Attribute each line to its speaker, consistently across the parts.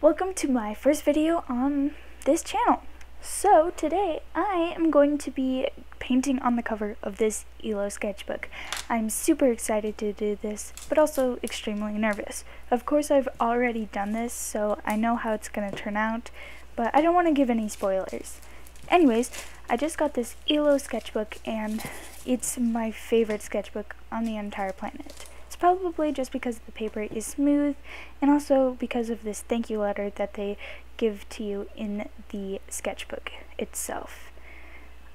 Speaker 1: Welcome to my first video on this channel. So today I am going to be painting on the cover of this ELO sketchbook. I'm super excited to do this, but also extremely nervous. Of course I've already done this, so I know how it's going to turn out, but I don't want to give any spoilers. Anyways, I just got this ELO sketchbook and it's my favorite sketchbook on the entire planet. Probably just because the paper is smooth and also because of this thank you letter that they give to you in the sketchbook itself.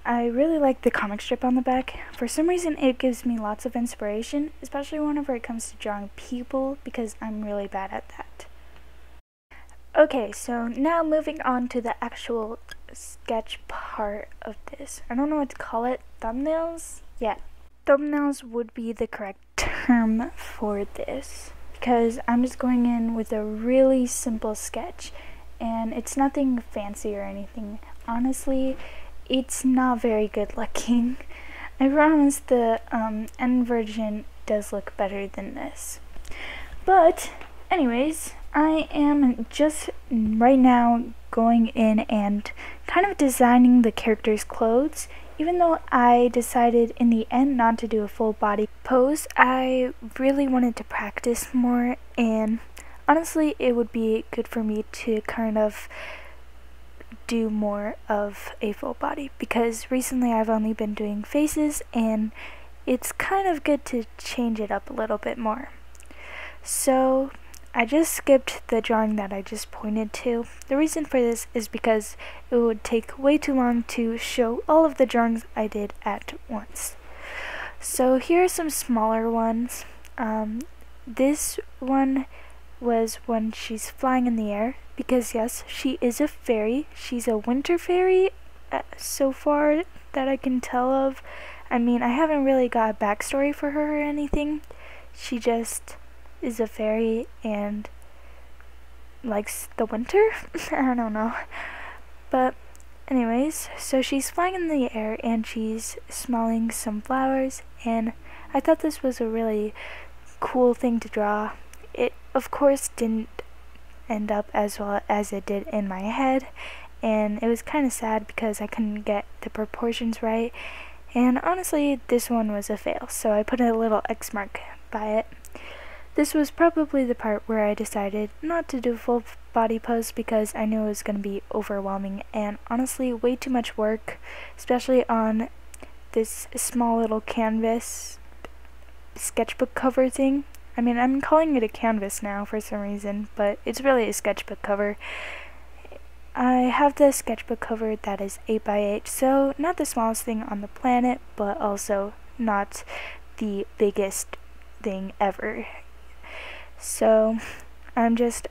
Speaker 1: I really like the comic strip on the back. For some reason it gives me lots of inspiration, especially whenever it comes to drawing people because I'm really bad at that. Okay, so now moving on to the actual sketch part of this. I don't know what to call it. Thumbnails? Yeah. Thumbnails would be the correct term for this because I'm just going in with a really simple sketch and it's nothing fancy or anything. Honestly, it's not very good looking. I promise the um, end version does look better than this. But, anyways, I am just right now going in and kind of designing the character's clothes. Even though I decided in the end not to do a full body pose, I really wanted to practice more and honestly it would be good for me to kind of do more of a full body because recently I've only been doing faces and it's kind of good to change it up a little bit more. So I just skipped the drawing that I just pointed to. The reason for this is because it would take way too long to show all of the drawings I did at once. So here are some smaller ones. Um, this one was when she's flying in the air because yes, she is a fairy. She's a winter fairy uh, so far that I can tell of. I mean, I haven't really got a backstory for her or anything. She just is a fairy and likes the winter. I don't know. But anyways, so she's flying in the air and she's smelling some flowers and I thought this was a really cool thing to draw. It of course didn't end up as well as it did in my head and it was kind of sad because I couldn't get the proportions right and honestly this one was a fail so I put a little X mark by it this was probably the part where I decided not to do full body pose because I knew it was going to be overwhelming and honestly way too much work, especially on this small little canvas sketchbook cover thing. I mean, I'm calling it a canvas now for some reason, but it's really a sketchbook cover. I have the sketchbook cover that is 8x8, so not the smallest thing on the planet, but also not the biggest thing ever. So I'm just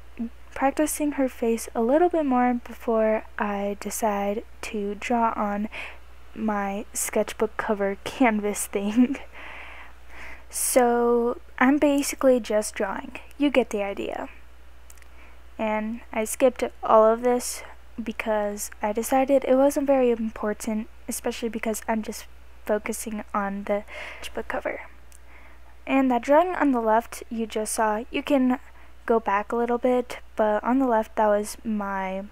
Speaker 1: practicing her face a little bit more before I decide to draw on my sketchbook cover canvas thing. so I'm basically just drawing. You get the idea. And I skipped all of this because I decided it wasn't very important, especially because I'm just focusing on the sketchbook cover. And that drawing on the left you just saw, you can go back a little bit, but on the left that was my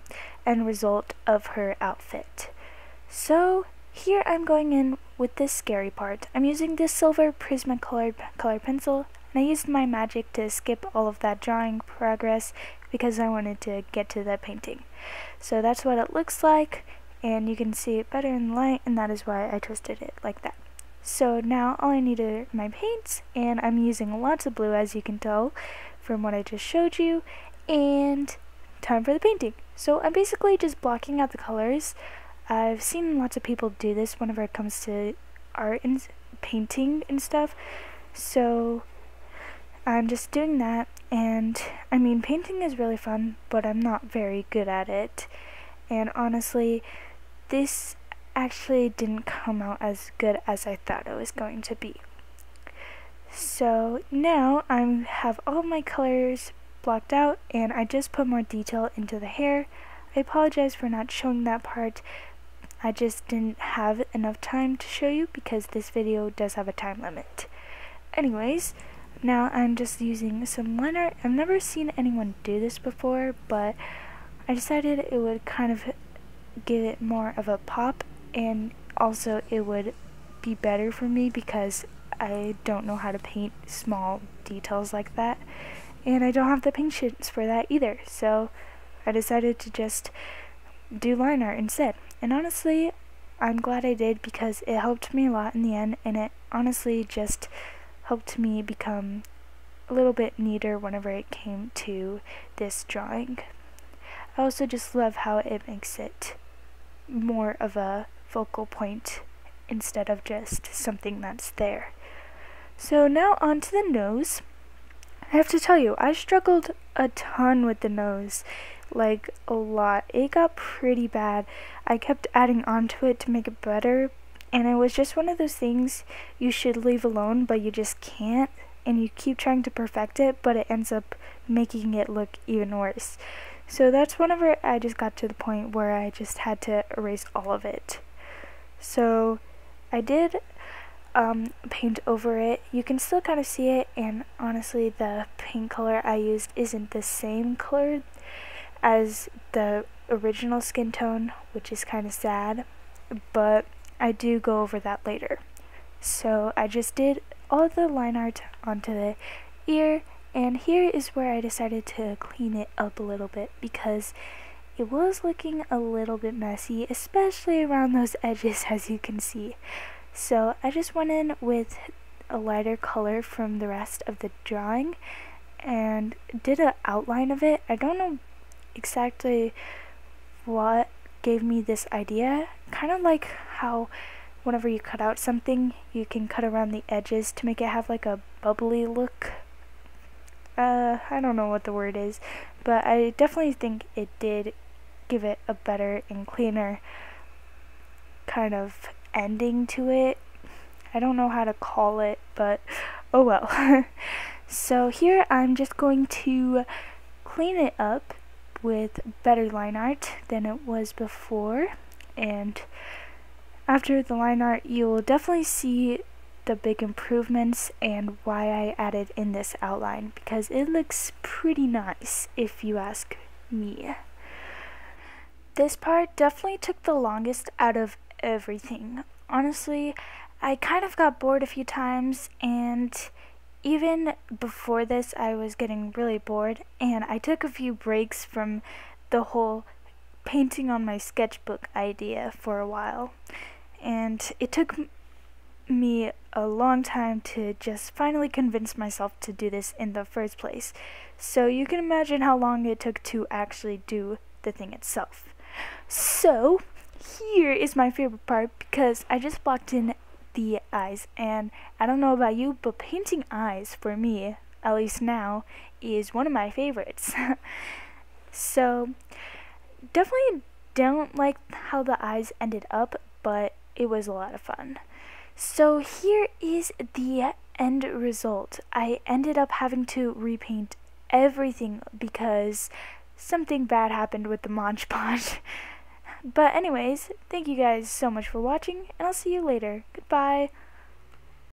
Speaker 1: end result of her outfit. So here I'm going in with this scary part. I'm using this silver Prismacolor color pencil and I used my magic to skip all of that drawing progress because I wanted to get to the painting. So that's what it looks like and you can see it better in the light and that is why I twisted it like that. So now all I need are my paints, and I'm using lots of blue as you can tell from what I just showed you, and time for the painting. So I'm basically just blocking out the colors. I've seen lots of people do this whenever it comes to art and painting and stuff, so I'm just doing that, and I mean painting is really fun, but I'm not very good at it, and honestly, this actually didn't come out as good as I thought it was going to be. So now I have all my colors blocked out and I just put more detail into the hair. I apologize for not showing that part. I just didn't have enough time to show you because this video does have a time limit. Anyways, now I'm just using some liner. I've never seen anyone do this before, but I decided it would kind of give it more of a pop and also it would be better for me because I don't know how to paint small details like that. And I don't have the patience for that either. So I decided to just do line art instead. And honestly I'm glad I did because it helped me a lot in the end. And it honestly just helped me become a little bit neater whenever it came to this drawing. I also just love how it makes it more of a focal point instead of just something that's there. So now on to the nose. I have to tell you, I struggled a ton with the nose. Like, a lot. It got pretty bad. I kept adding onto it to make it better, and it was just one of those things you should leave alone, but you just can't, and you keep trying to perfect it, but it ends up making it look even worse. So that's whenever I just got to the point where I just had to erase all of it. So I did um, paint over it. You can still kind of see it, and honestly, the paint color I used isn't the same color as the original skin tone, which is kind of sad, but I do go over that later. So I just did all the line art onto the ear and here is where I decided to clean it up a little bit because it was looking a little bit messy, especially around those edges as you can see. So I just went in with a lighter color from the rest of the drawing and did an outline of it. I don't know exactly what gave me this idea. Kind of like how whenever you cut out something, you can cut around the edges to make it have like a bubbly look uh, I don't know what the word is, but I definitely think it did give it a better and cleaner kind of ending to it. I don't know how to call it, but oh well. so here I'm just going to clean it up with better line art than it was before and after the line art you'll definitely see the big improvements and why I added in this outline because it looks pretty nice if you ask me. This part definitely took the longest out of everything. Honestly, I kind of got bored a few times and even before this I was getting really bored and I took a few breaks from the whole painting on my sketchbook idea for a while and it took me a long time to just finally convince myself to do this in the first place. So you can imagine how long it took to actually do the thing itself. So here is my favorite part because I just blocked in the eyes and I don't know about you but painting eyes for me at least now is one of my favorites. so definitely don't like how the eyes ended up but it was a lot of fun. So here is the end result. I ended up having to repaint everything because something bad happened with the Mod Podge. but anyways, thank you guys so much for watching, and I'll see you later. Goodbye.